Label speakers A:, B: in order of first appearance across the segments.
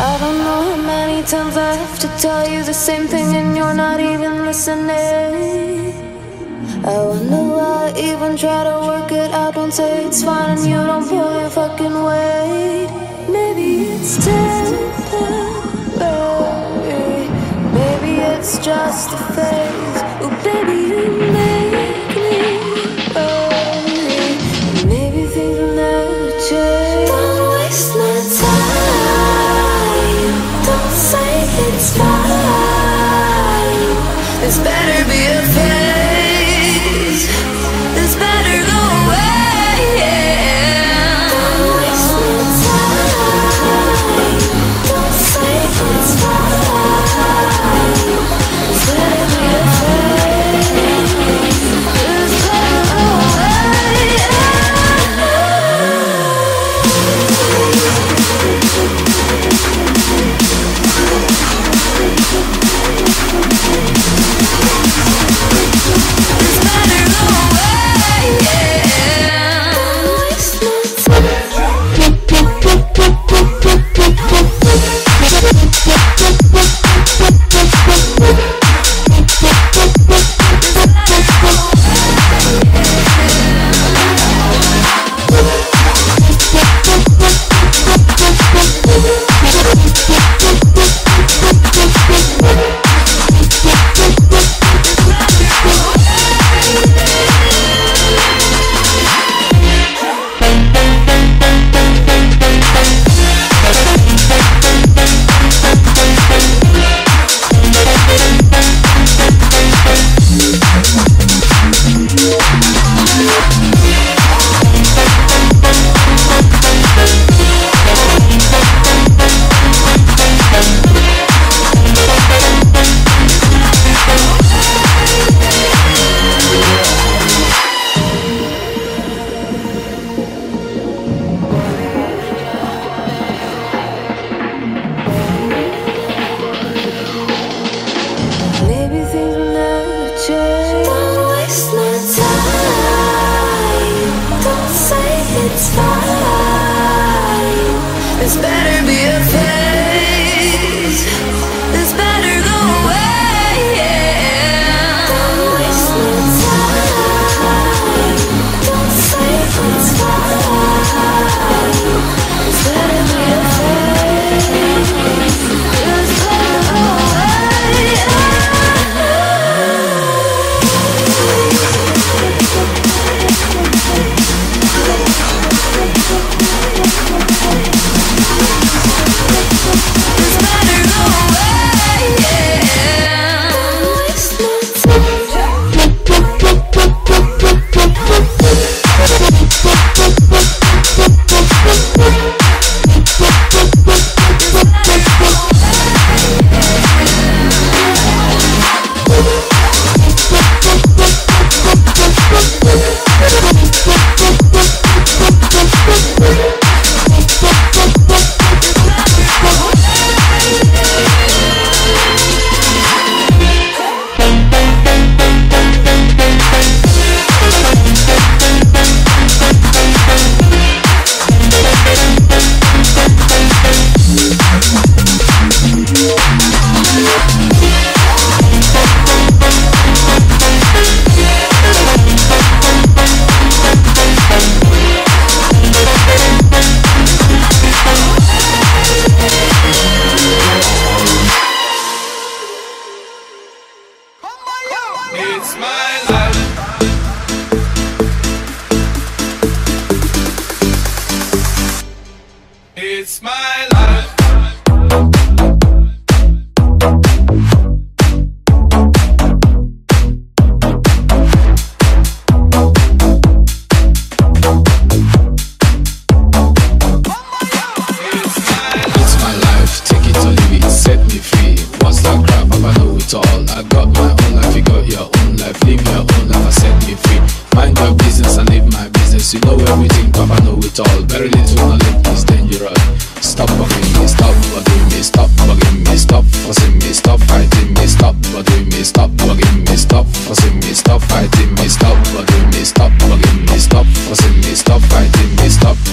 A: I don't know how many times I have to tell you the same thing and you're not even listening. I wonder why I even try to work it out. Don't say it's fine and you don't pull your fucking wait. Maybe it's temporary. Maybe it's just a phase. Oh, baby, you
B: know.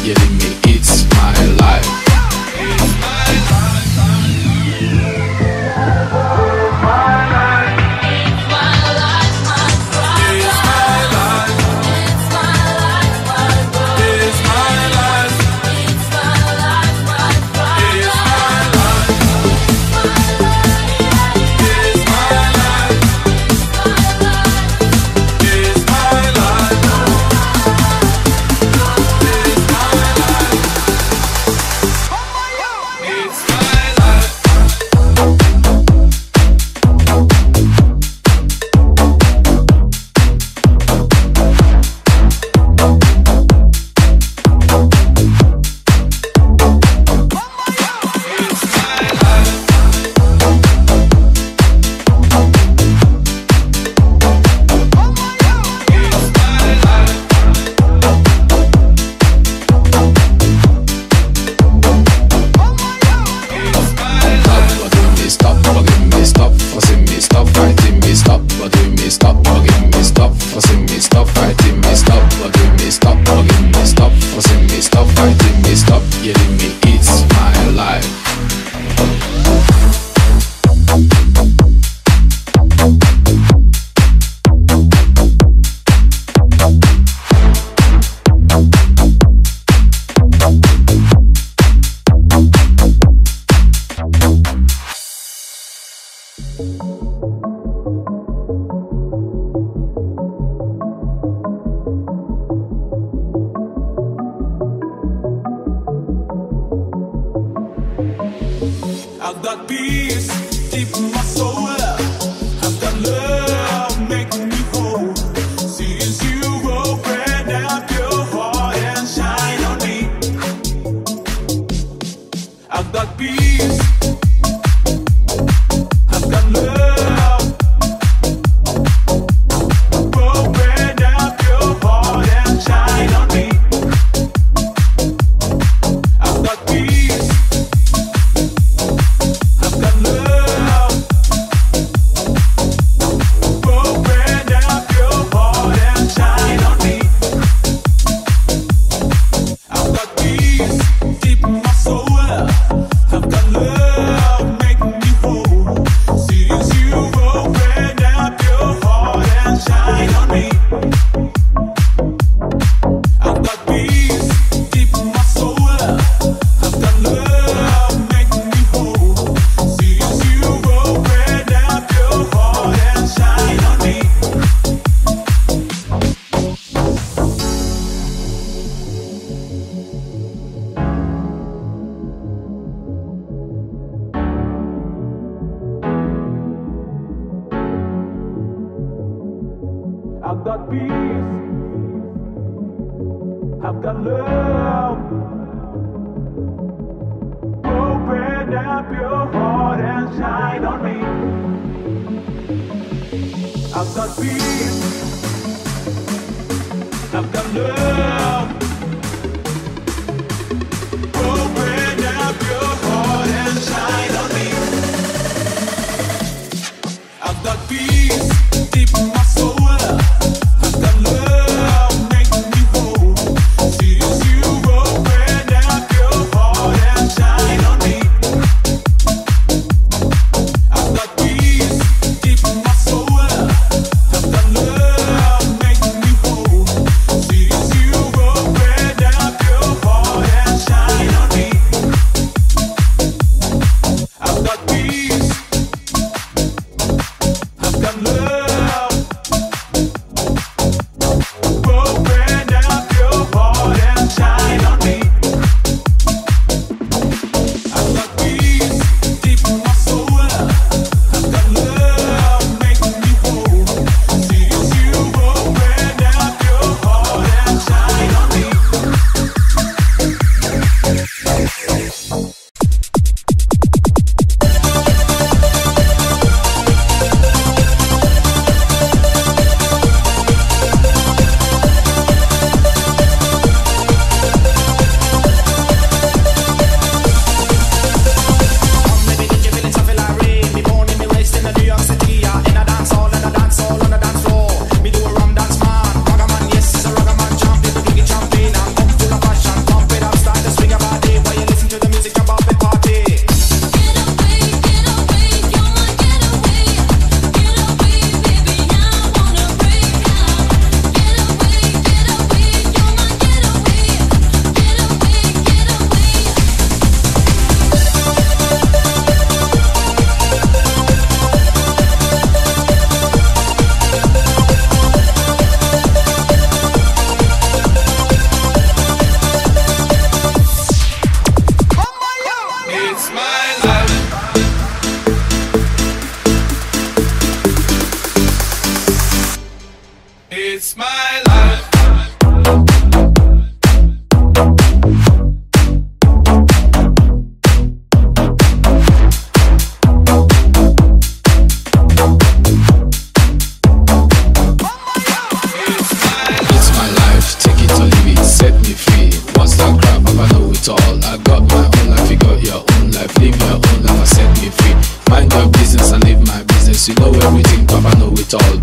B: getting me.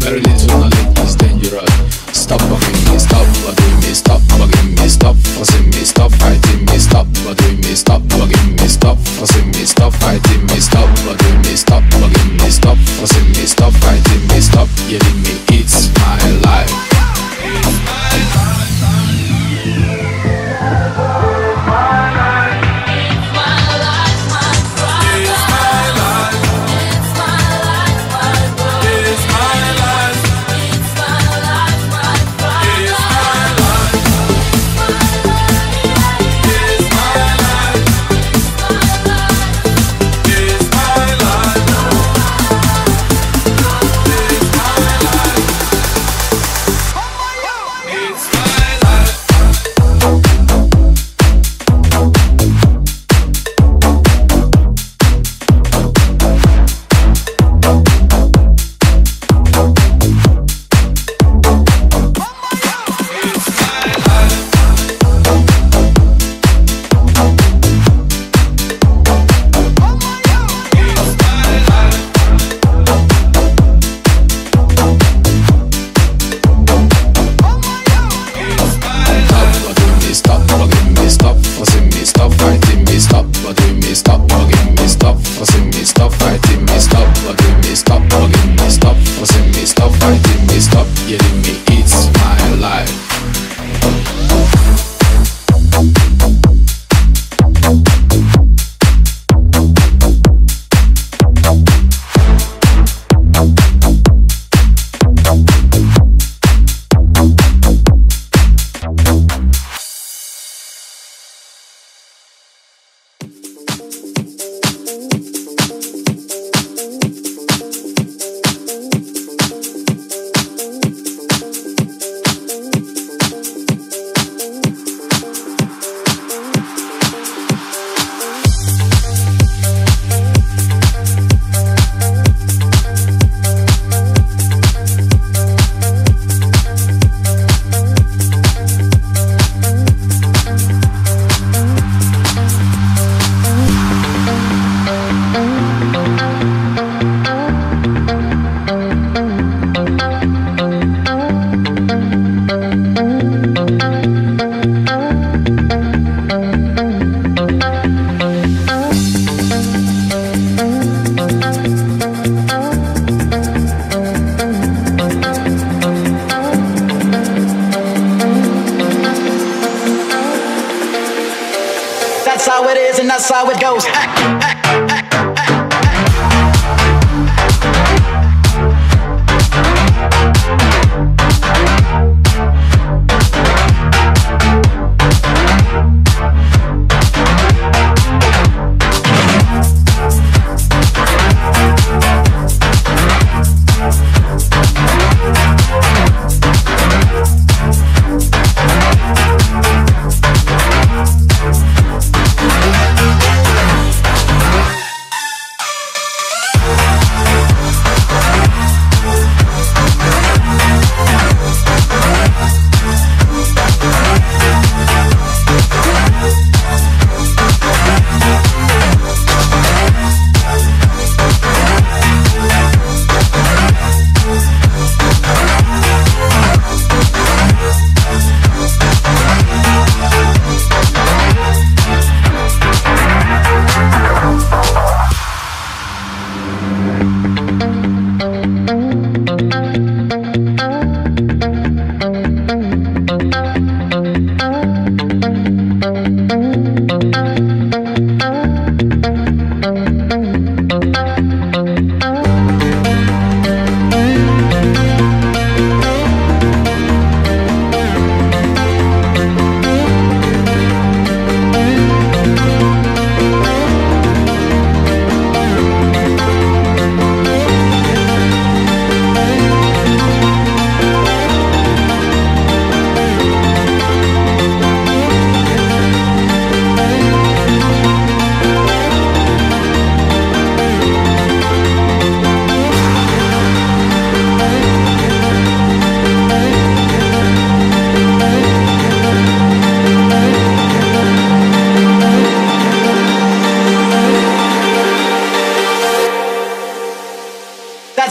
B: Very little. knowledge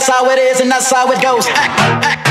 C: that's how it is and that's how it goes.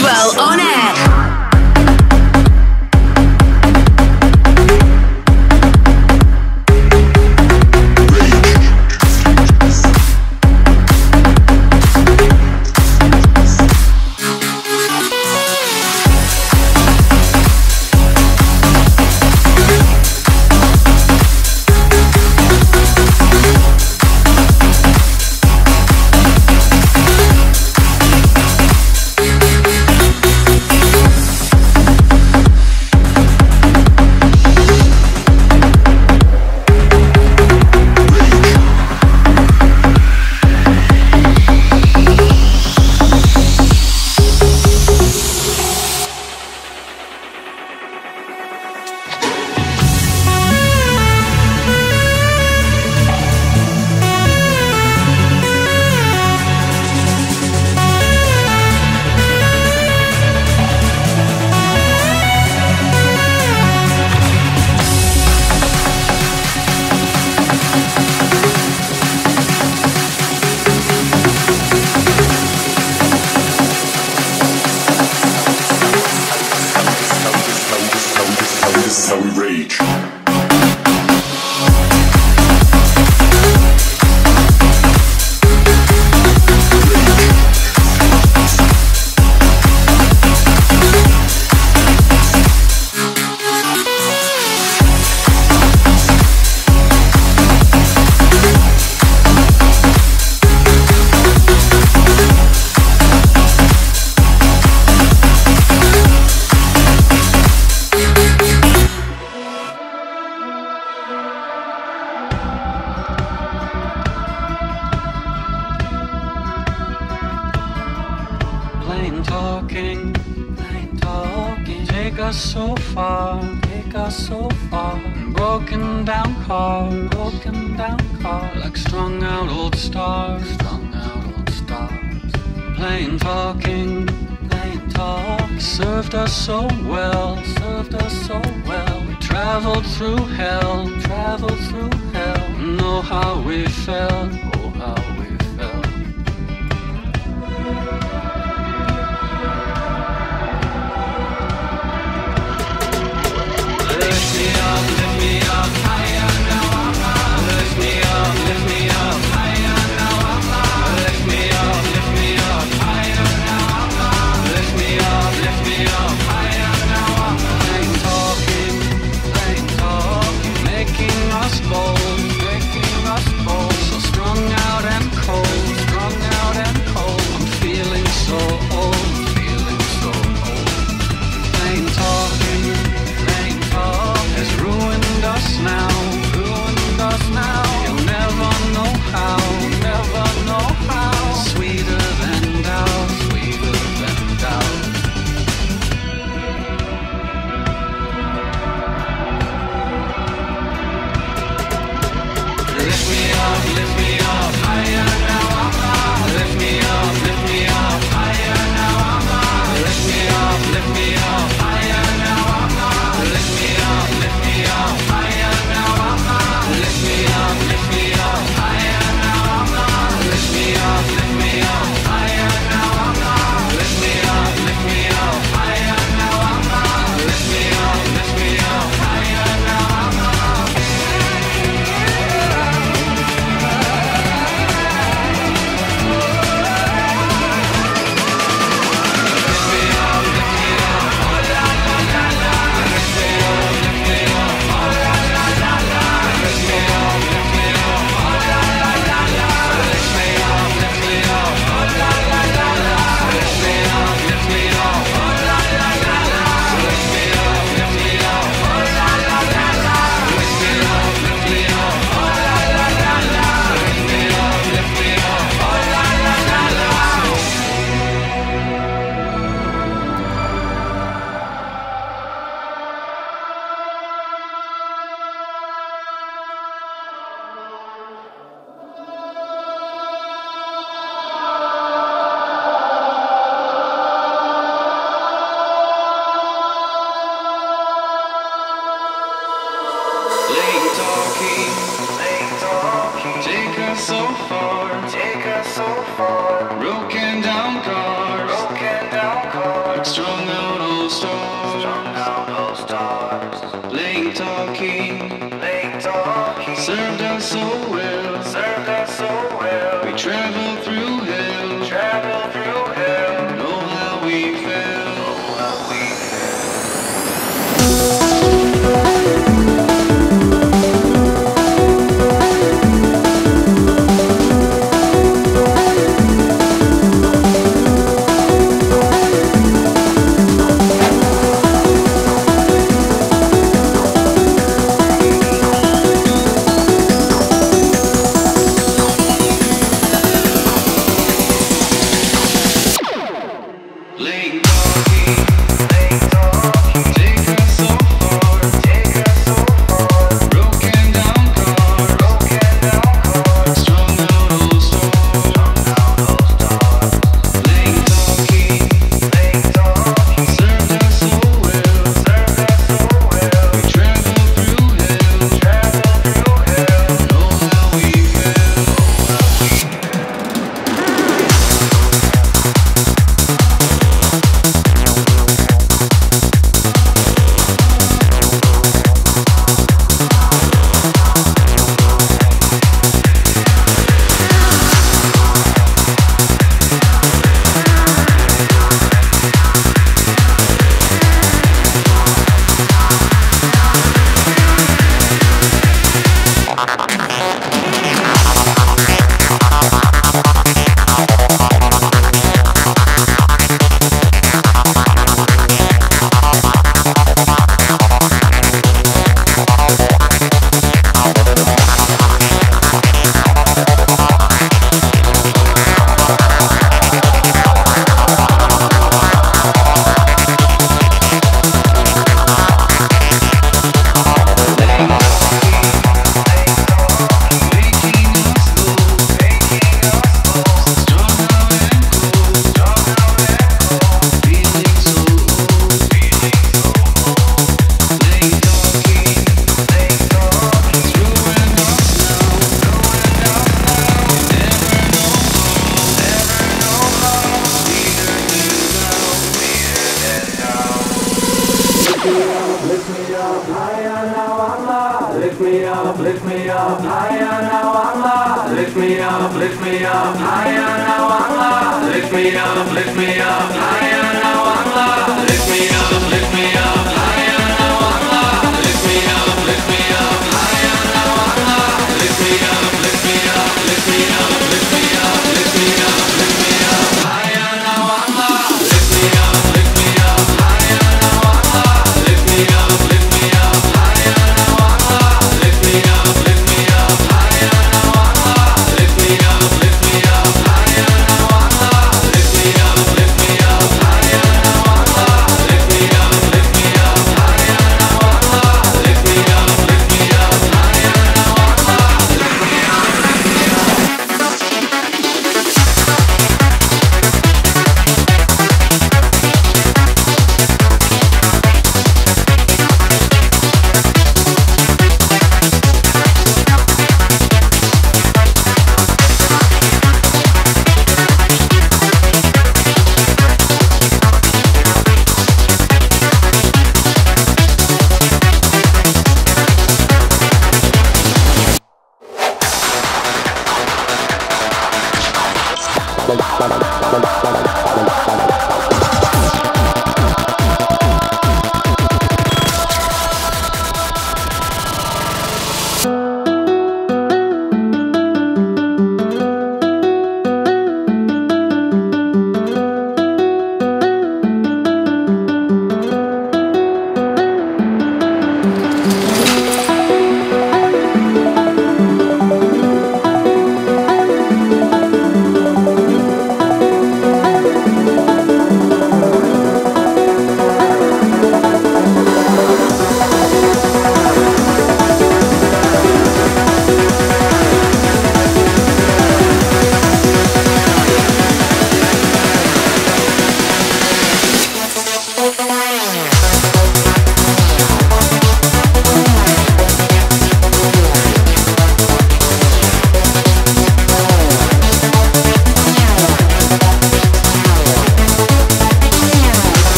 D: Well, on air.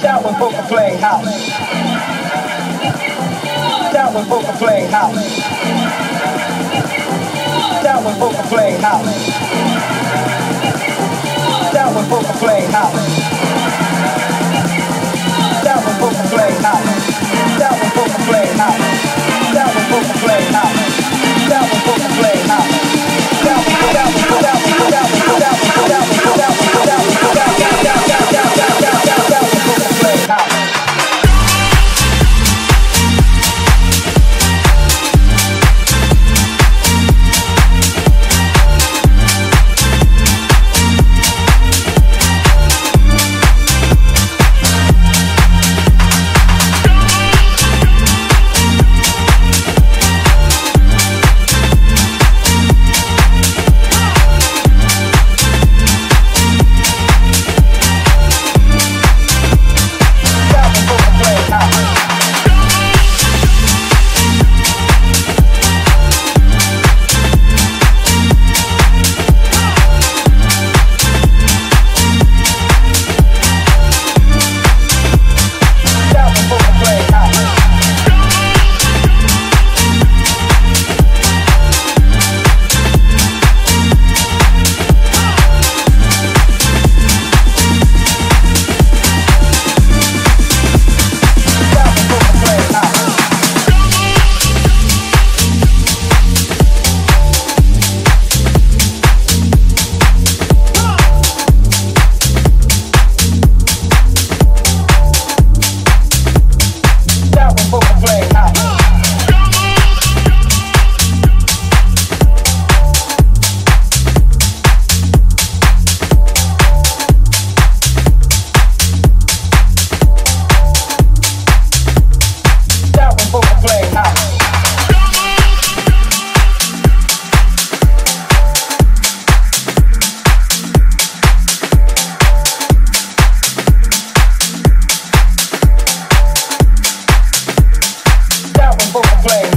E: That was poker playing house. That was poker playing house. That was poker playing house. That was poker playing house. That was poker playing house. That was poker playing house. That was poker playing house. flame.